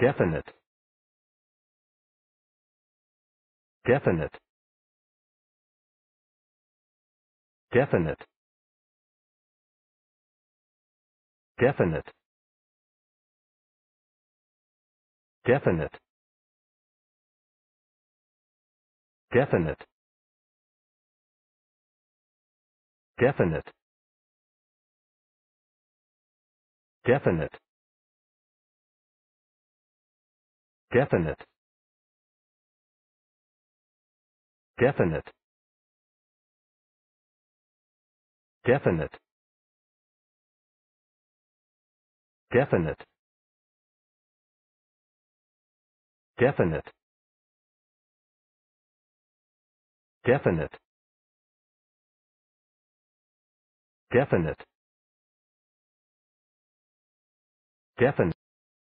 definite. Definite. Definite. Definite. Definite. Definite. Definite. Definite definite. Definite. Definite. Definite. Definite. Definite. Definite. Definite